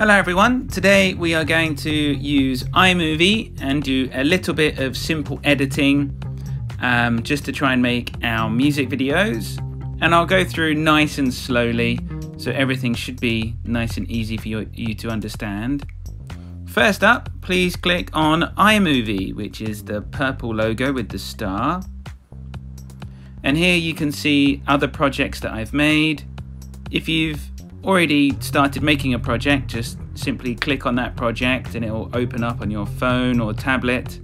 Hello everyone, today we are going to use iMovie and do a little bit of simple editing um, just to try and make our music videos and I'll go through nice and slowly so everything should be nice and easy for you, you to understand. First up, please click on iMovie which is the purple logo with the star and here you can see other projects that I've made. If you've already started making a project, just simply click on that project and it will open up on your phone or tablet.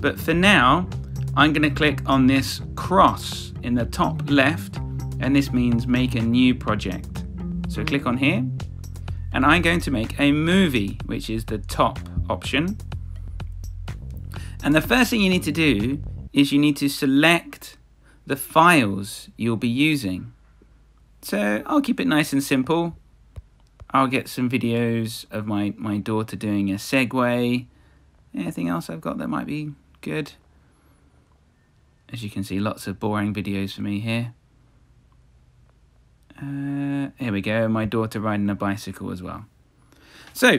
But for now, I'm going to click on this cross in the top left and this means make a new project. So click on here and I'm going to make a movie, which is the top option. And the first thing you need to do is you need to select the files you'll be using. So I'll keep it nice and simple. I'll get some videos of my, my daughter doing a Segway. Anything else I've got that might be good? As you can see, lots of boring videos for me here. Uh, here we go, my daughter riding a bicycle as well. So,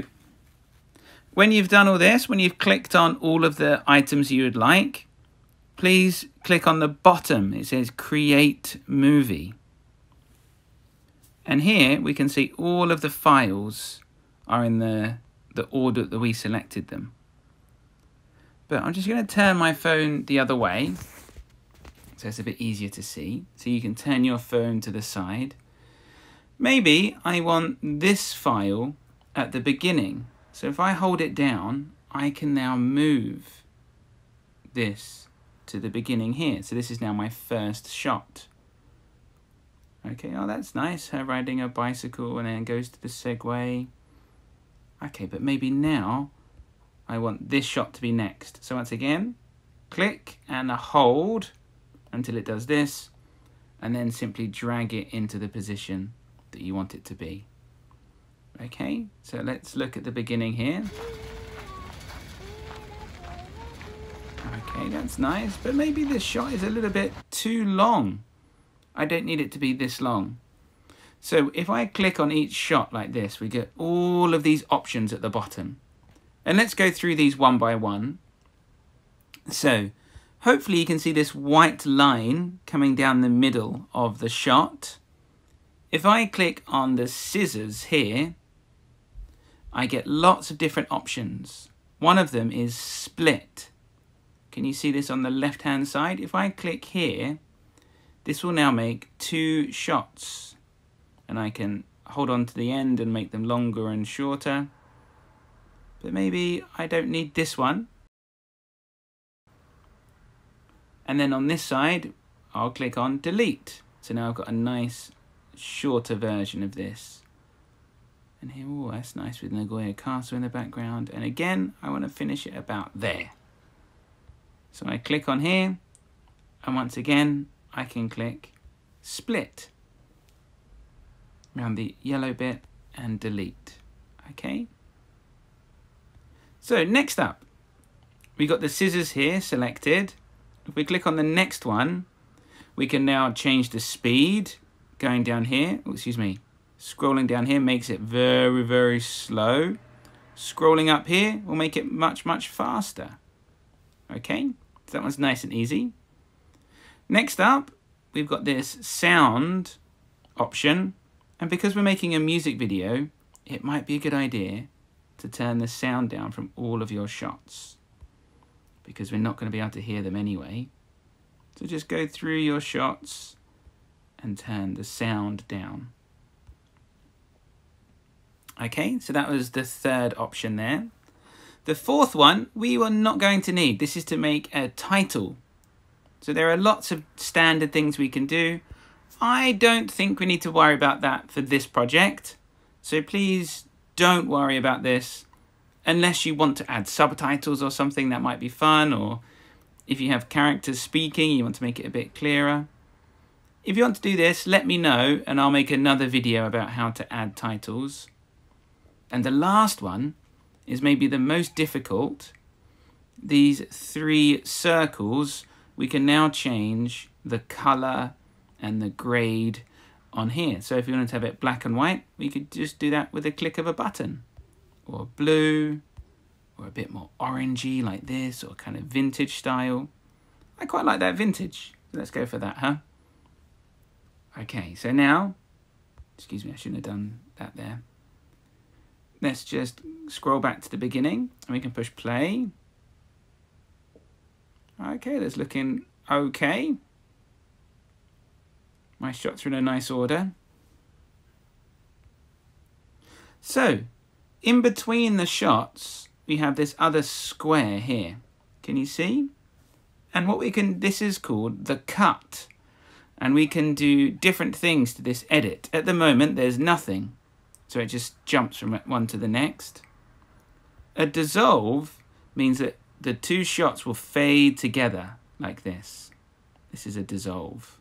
when you've done all this, when you've clicked on all of the items you would like, please click on the bottom. It says Create Movie. And here we can see all of the files are in the, the order that we selected them. But I'm just going to turn my phone the other way so it's a bit easier to see. So you can turn your phone to the side. Maybe I want this file at the beginning. So if I hold it down, I can now move this to the beginning here. So this is now my first shot. Okay, oh, that's nice. Her riding a bicycle and then goes to the Segway. Okay, but maybe now I want this shot to be next. So once again, click and hold until it does this, and then simply drag it into the position that you want it to be. Okay, so let's look at the beginning here. Okay, that's nice, but maybe this shot is a little bit too long. I don't need it to be this long. So if I click on each shot like this, we get all of these options at the bottom. And let's go through these one by one. So hopefully you can see this white line coming down the middle of the shot. If I click on the scissors here, I get lots of different options. One of them is split. Can you see this on the left hand side? If I click here, this will now make two shots and I can hold on to the end and make them longer and shorter. But maybe I don't need this one. And then on this side, I'll click on delete. So now I've got a nice shorter version of this. And here, oh, that's nice with Nagoya Castle in the background. And again, I want to finish it about there. So I click on here, and once again, I can click split around the yellow bit and delete. Okay. So next up, we got the scissors here selected. If we click on the next one, we can now change the speed going down here. Oh, excuse me. Scrolling down here makes it very, very slow. Scrolling up here will make it much, much faster. Okay, so that one's nice and easy. Next up, we've got this sound option. And because we're making a music video, it might be a good idea to turn the sound down from all of your shots because we're not going to be able to hear them anyway. So just go through your shots and turn the sound down. Okay, so that was the third option there. The fourth one, we were not going to need. This is to make a title so there are lots of standard things we can do. I don't think we need to worry about that for this project. So please don't worry about this unless you want to add subtitles or something that might be fun or if you have characters speaking you want to make it a bit clearer. If you want to do this, let me know and I'll make another video about how to add titles. And the last one is maybe the most difficult. These three circles we can now change the color and the grade on here. So if you wanted to have it black and white, we could just do that with a click of a button. Or blue, or a bit more orangey like this, or kind of vintage style. I quite like that vintage. Let's go for that, huh? Okay, so now, excuse me, I shouldn't have done that there. Let's just scroll back to the beginning and we can push play. Okay, that's looking okay. My shots are in a nice order. So, in between the shots, we have this other square here. Can you see? And what we can, this is called the cut. And we can do different things to this edit. At the moment, there's nothing. So it just jumps from one to the next. A dissolve means that the two shots will fade together like this. This is a dissolve.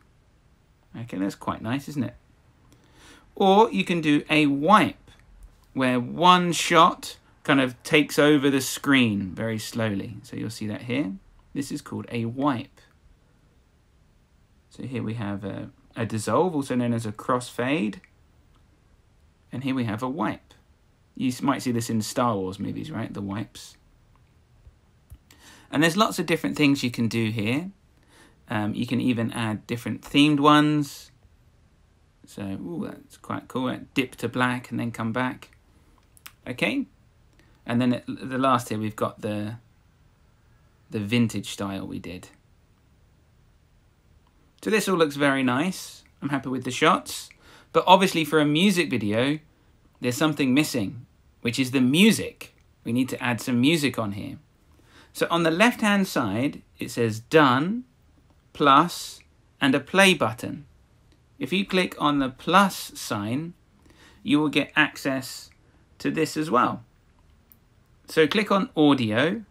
Okay, that's quite nice, isn't it? Or you can do a wipe, where one shot kind of takes over the screen very slowly. So you'll see that here. This is called a wipe. So here we have a, a dissolve, also known as a crossfade. And here we have a wipe. You might see this in Star Wars movies, right? The wipes. And there's lots of different things you can do here. Um, you can even add different themed ones. So, ooh, that's quite cool. Dip to black and then come back. Okay. And then at the last here, we've got the, the vintage style we did. So this all looks very nice. I'm happy with the shots. But obviously for a music video, there's something missing, which is the music. We need to add some music on here. So on the left-hand side, it says done, plus, and a play button. If you click on the plus sign, you will get access to this as well. So click on audio,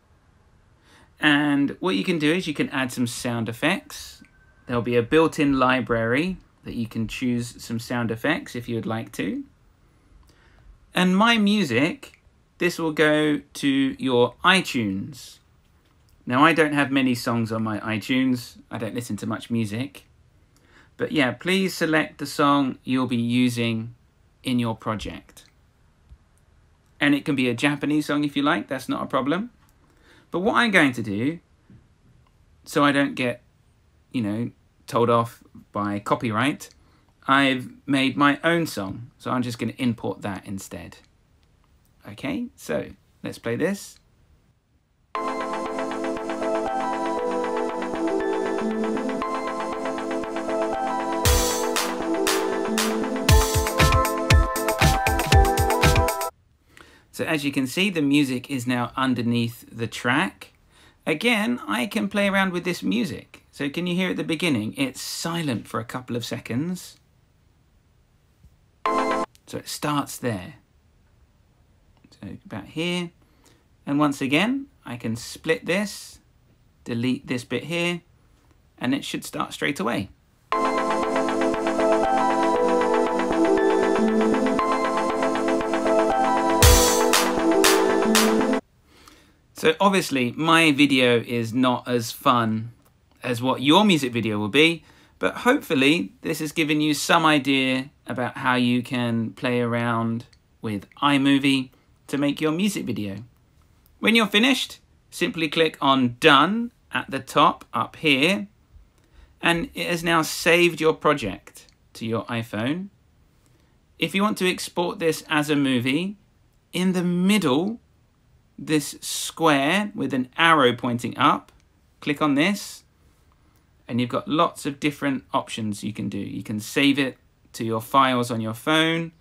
and what you can do is you can add some sound effects. There'll be a built-in library that you can choose some sound effects if you would like to. And my music, this will go to your iTunes. Now, I don't have many songs on my iTunes. I don't listen to much music. But yeah, please select the song you'll be using in your project. And it can be a Japanese song if you like, that's not a problem. But what I'm going to do, so I don't get, you know, told off by copyright, I've made my own song. So I'm just going to import that instead. Okay, so let's play this. As you can see, the music is now underneath the track. Again, I can play around with this music. So can you hear at the beginning? It's silent for a couple of seconds. So it starts there. So about here. And once again, I can split this, delete this bit here, and it should start straight away. So obviously my video is not as fun as what your music video will be, but hopefully this has given you some idea about how you can play around with iMovie to make your music video. When you're finished, simply click on Done at the top up here, and it has now saved your project to your iPhone. If you want to export this as a movie, in the middle this square with an arrow pointing up. Click on this and you've got lots of different options you can do. You can save it to your files on your phone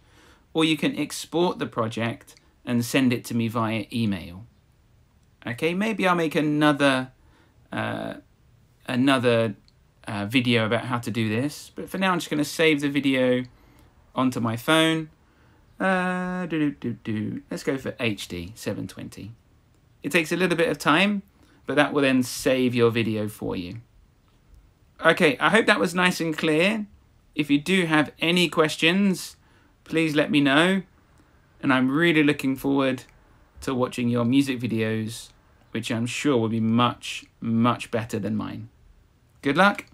or you can export the project and send it to me via email. Okay, maybe I'll make another uh, another uh, video about how to do this, but for now I'm just going to save the video onto my phone uh, Let's go for HD 720. It takes a little bit of time, but that will then save your video for you. Okay, I hope that was nice and clear. If you do have any questions, please let me know. And I'm really looking forward to watching your music videos, which I'm sure will be much, much better than mine. Good luck.